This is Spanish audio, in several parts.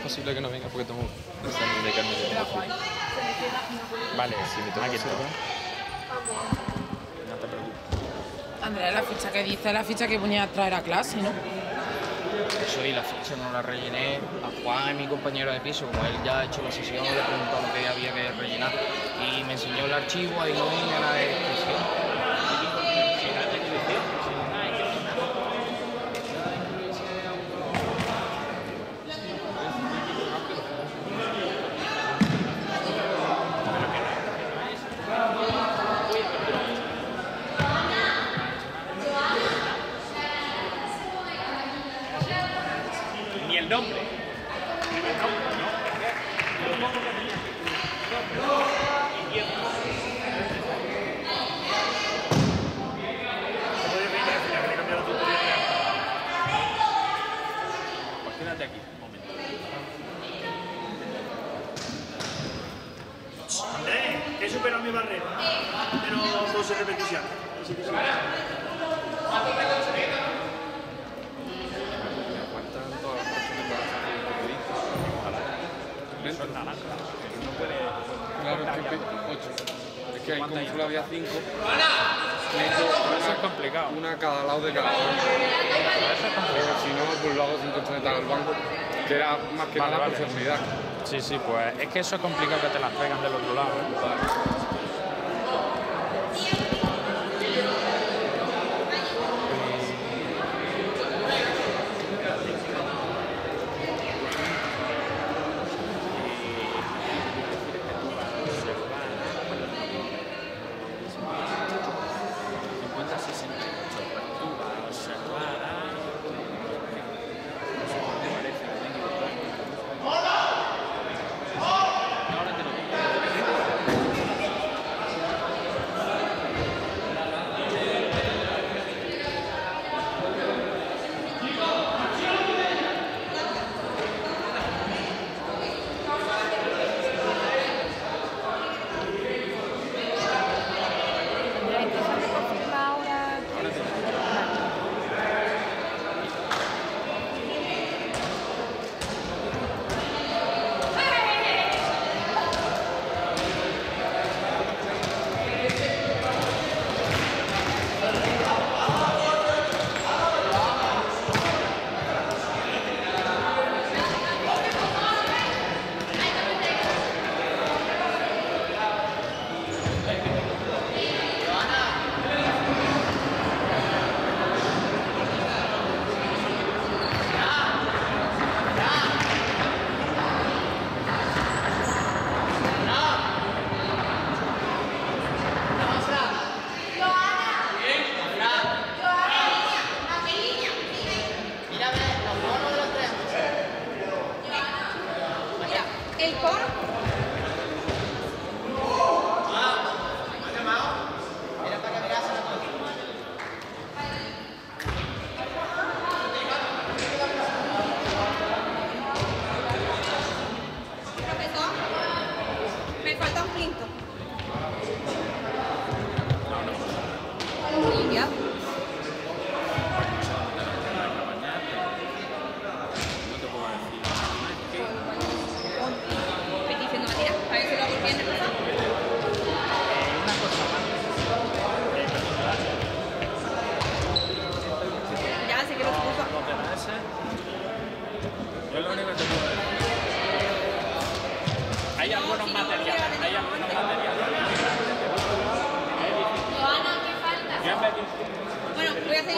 posible que no venga porque tengo examen de carne de. Vale, Si me toca aquí observar. No te preocupes. Andrea, la ficha que dice, la ficha que ponía a traer a clase, ¿no? Eso y la ficha no la rellené a Juan, mi compañero de piso, como él ya ha hecho la sesión, le preguntó lo que había que rellenar y me enseñó el archivo, ahí no venía nada de descripción. Superado mi barrera. Pero 12 repeticiones. Cosas que un poquito. Dentro. Claro, es que 8. Es que hay como solo había 5. Meto Eso es complicado. una a cada lado de cada banco. Pero si no, pues lo hago sin conectar al banco, que era más que Vale, nada vale. por seguridad. Sí, sí, pues es que eso es complicado que te las traigan del otro lado. ¿eh? Bueno, voy a seguir.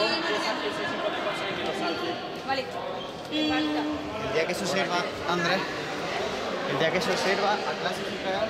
Vale. El día que se observa, Andrés, el día que se observa a clase general,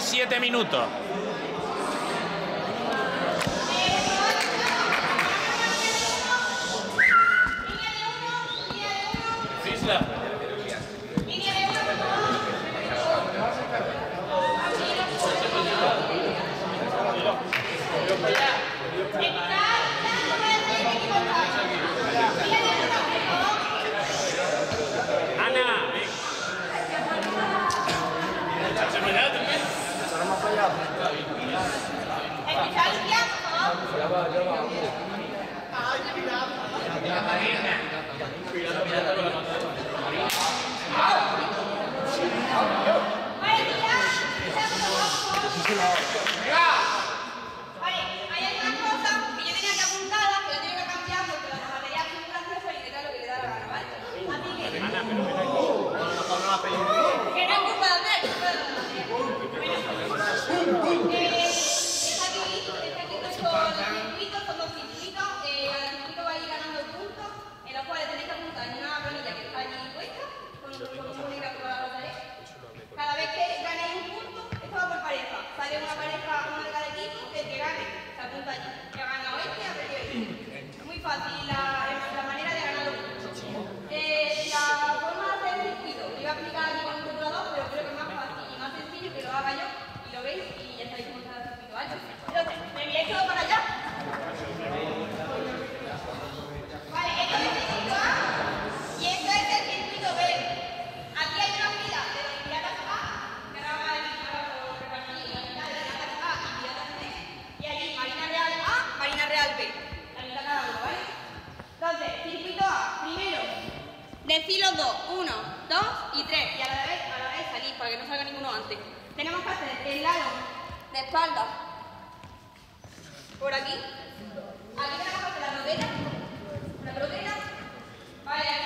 siete minutos. los dos. Uno, dos y tres. Y a la vez, a la vez salir para que no salga ninguno antes. Tenemos que hacer el lado de espalda. Por aquí. Aquí tenemos que hacer la pelotera. La pelotera. Vale, aquí.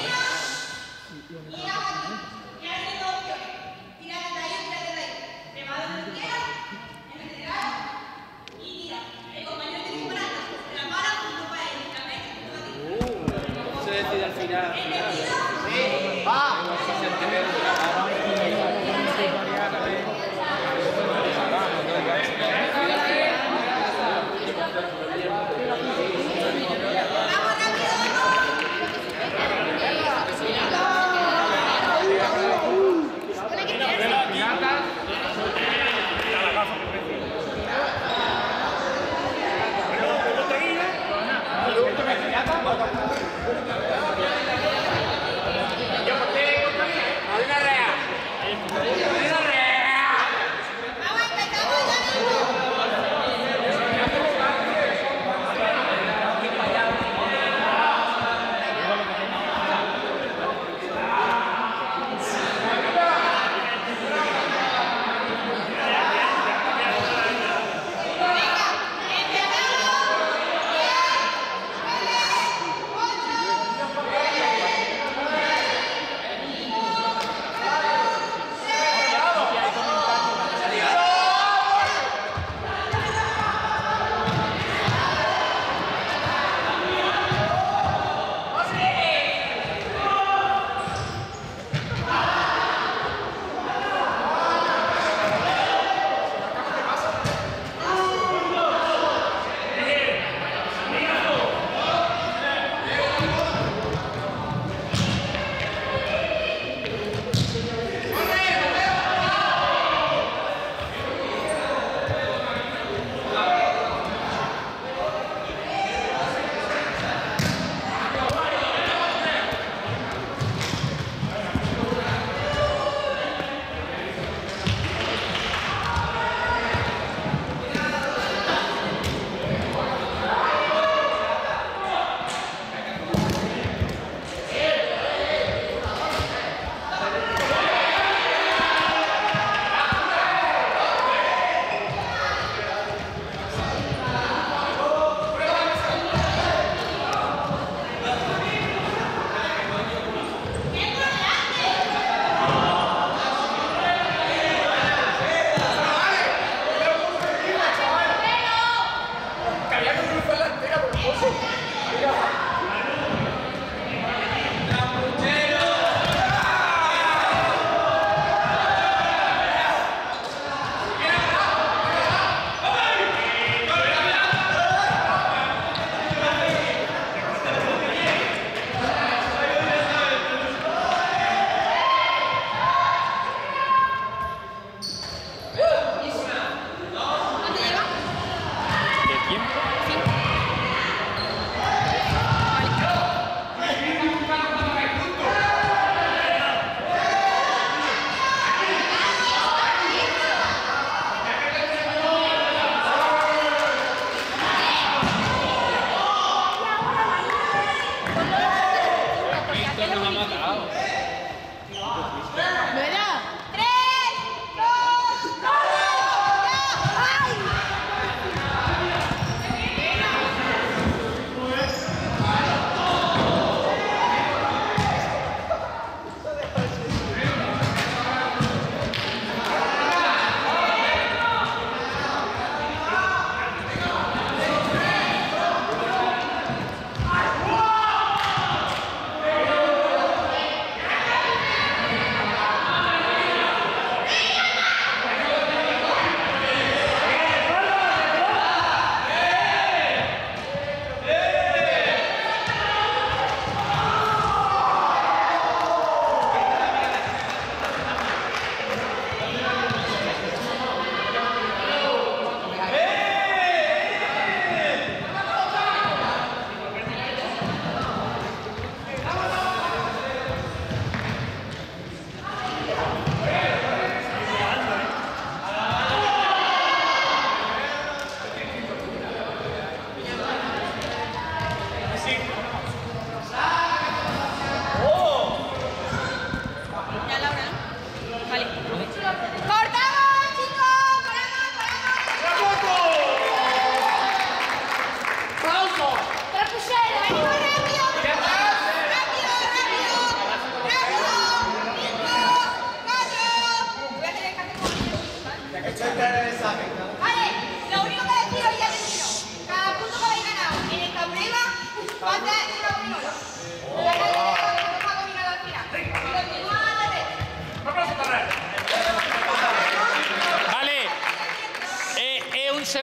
ya. Sí, va.